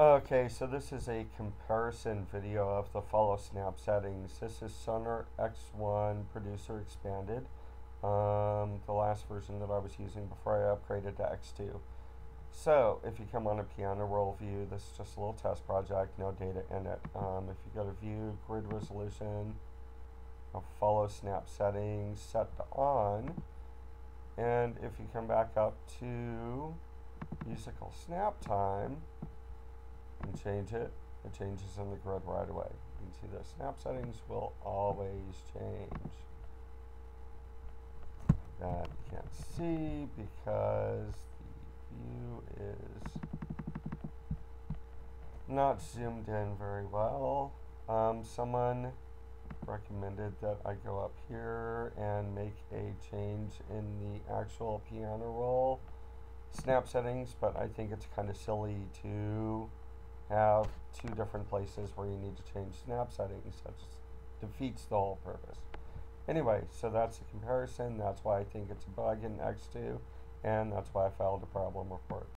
Okay, so this is a comparison video of the follow snap settings. This is Sonar X1 Producer Expanded, um, the last version that I was using before I upgraded to X2. So, if you come on a piano roll view, this is just a little test project, no data in it. Um, if you go to View, Grid Resolution, Follow Snap Settings, set to On, and if you come back up to Musical Snap Time, and change it, it changes in the grid right away. You can see the snap settings will always change. That you can't see because the view is not zoomed in very well. Um, someone recommended that I go up here and make a change in the actual piano roll snap settings, but I think it's kind of silly to have two different places where you need to change snap settings. That defeats the whole purpose. Anyway, so that's the comparison. That's why I think it's a bug in X2, and that's why I filed a problem report.